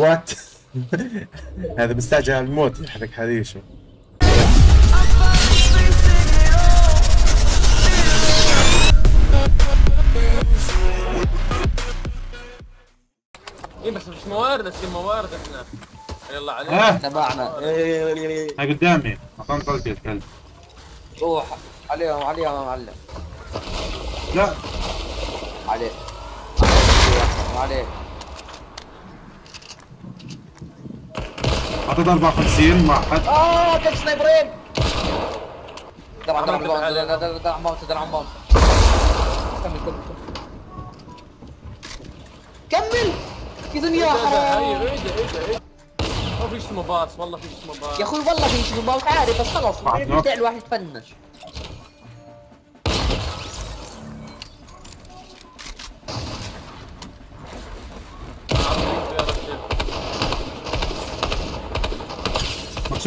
وات هذا مستعجل على الموت يحرق حريشه إيه بس مش موارد تصير موارد إحنا. يلا عليك. تبعنا. هاي قدامي. اعطاني الكلب روح. عليهم عليهم يا معلم. لا. عليه عليه أعطيت 54 واحد آه كل سنايبرين درع درع درع كمل كمل كمل. يا حرام. ما فيش اسمه باص والله فيش اسمه باص يا أخوي والله في شيء باوت عارف بس خلاص. بتاع الواحد يتفنش.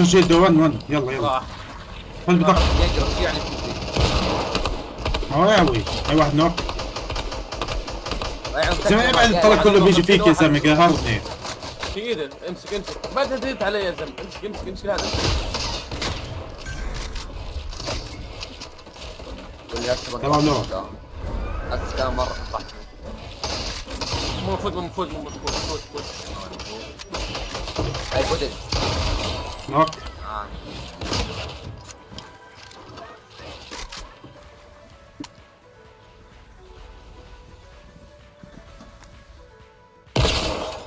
شيل 1 1 يلا يلا. خذ بطاقة. يعني هو ياوي هاي واحد نوك. البيت. زلمة ابعد الطلق كله بيجي فيك يا زلمة قهرني شيل امسك امسك. ما تزيد علي يا زلمة. امسك امسك امسك. هذا. تمام، لو. بس كان مرة صح مو مفوت مو مفوت مو مفوت فوت فوت أي فوتج. نوك آه.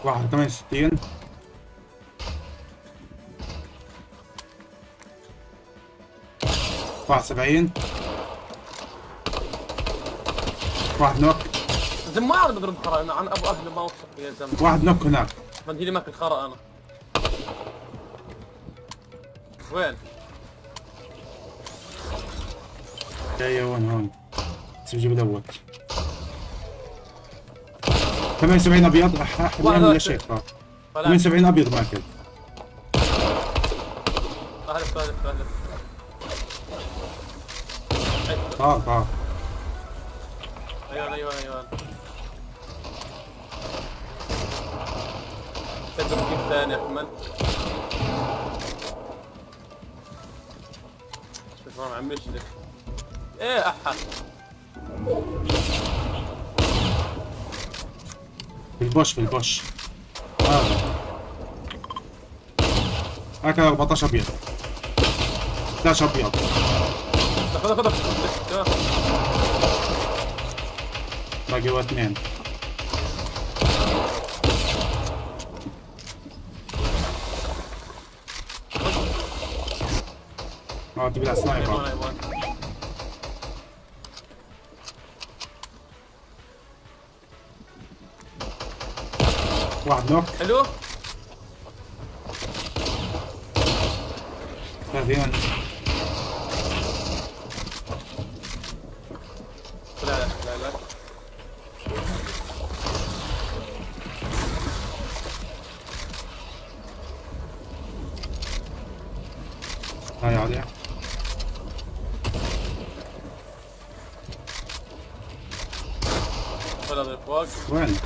واحد 68 واحد 70 واحد نوك زلمه ما أعرف اضرب خرا أنا عن أبو أهل ما أوصف يا زلمه واحد نوك هناك ما تجيني ماكل خرا أنا. وين؟ جاي وين هون؟ بس بجيب الأول 78 أبيض احد. شيء. فلا 78 أبيض ماكل اهلف اهلف اهلف طار طار أيوه أيوه أيوه. تجيب ثاني أحمد. ما معمش لك إيه أحا. في البوش في البوش. هذا. هكذا 14 أبيض. 11 أبيض. خذ خذ خذ باقي هو اثنين آه تبي سنايبر واحد نوك حلو 30 لا لا لا لا هاي عليها فوق وين؟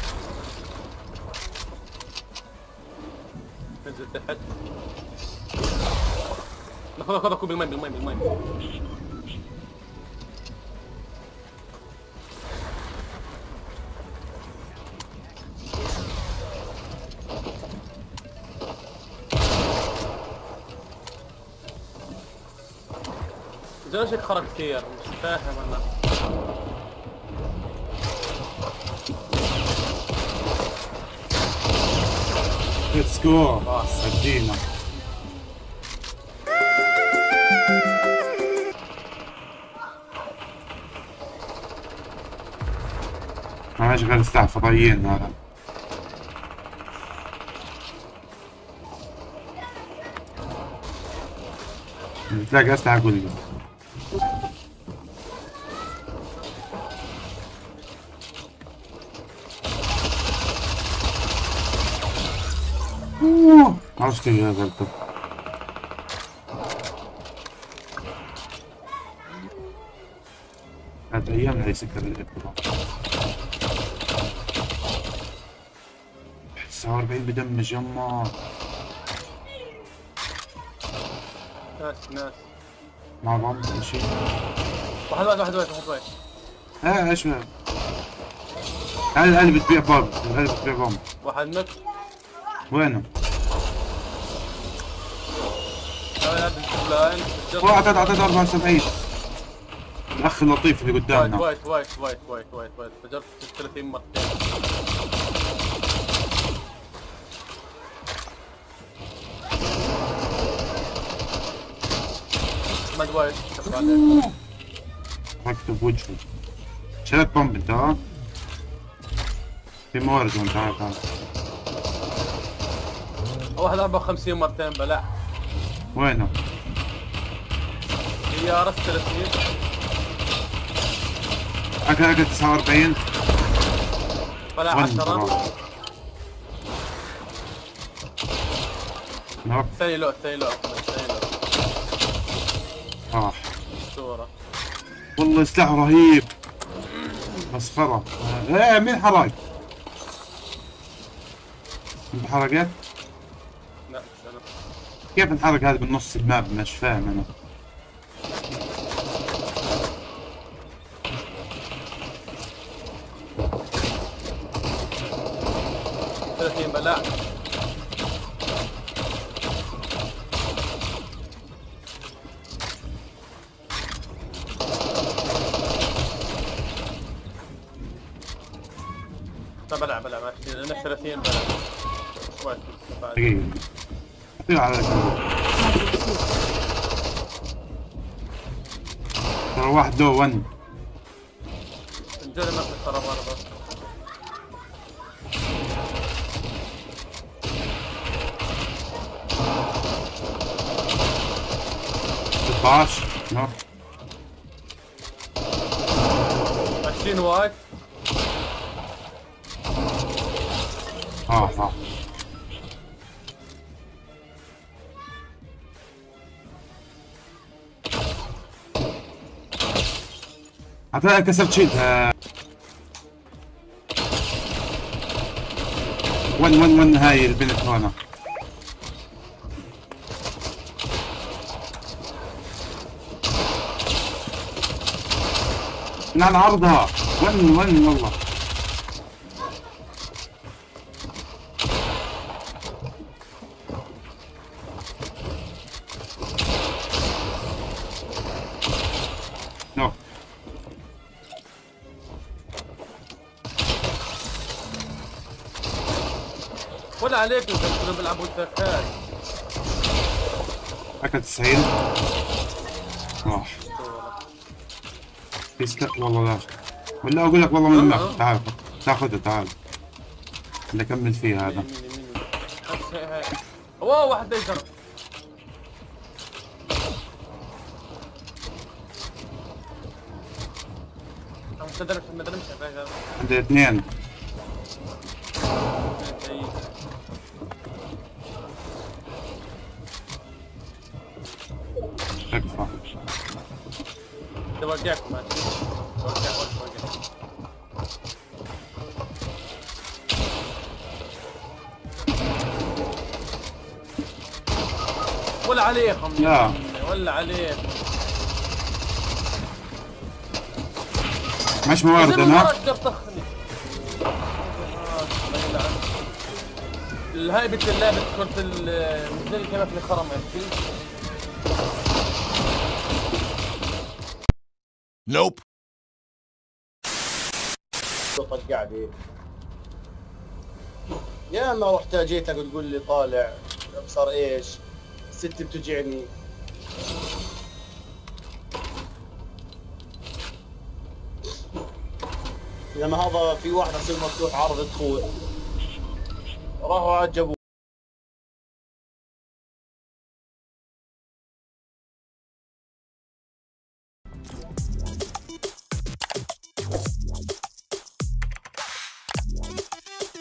نزل تحت خذ خذ كوب بالماء بالماء بالماء زين شكل خرج كثير مش فاهم أنا good score. Pasadena. Mama's gonna start for you now. Tlaga está agudo. اوه عرفت كيف هذا الطب هذا أيام لا يسكر الاطلاق 49 بدمج يما ناس ناس مع بعض شيء واحد واحد واحد واحد واحد آه إيش؟ هل هل بتبيع بوم هل بتبيع بوم واحد نك وينه؟ واحد اعطيته 74 الأخ اللطيف اللي قدامنا. وايت وايت وايت وايت وايت وايت فجرت 30 مرتين احمد وايت شكرا عليك اكتب وجهه. شريت بومب انت ها؟ في موارد وانت عارف هذا واحد 54 مرتين بلع وينه؟ رس 30 اكل اكل 49 بلع وين 10 براو؟ نوك الثاني لو الثاني لو الثاني لو راح أسطورة. والله سلاح رهيب. مسخرة. إيه مين حرق؟ انت حرقت؟ كيف انحرق هذا بالنص الماب مش فاهم أنا. 30 بلع بلع ماشي أنا 30 بلع. دقيقة. على. ترى واحد لو ون ترى برضه 16 نو 20 وايد. آه آه. حتى كسرت شيلد آه. ون ون ون هاي البنت هنا. من على عرضها. ون ون والله. نو ولا عليكم كانوا بيلعبوا التكاي اكل 90 راح يسلا والله لا. ولا أقول لك والله من الماب تعال تاخذه تعال. اللي أكمل فيه هذا. واو واحد ليزر ما تدرمش ما تدرمش يا رجال. عندي اثنين. ده وقعكم ماشي وقع وقع ولا عليكم لا. ولا عليكم مش موارد أنا طخني الهايبة اللعبة كرة ال مش زي الكلمات اللي خرم عرفتي؟ القعدة يا اما رحت جيتك وتقول لي طالع ابصر إيش؟ ست بتوجعني لما هذا في واحد اصير مفتوح عرض تخوت راحوا عجبوا.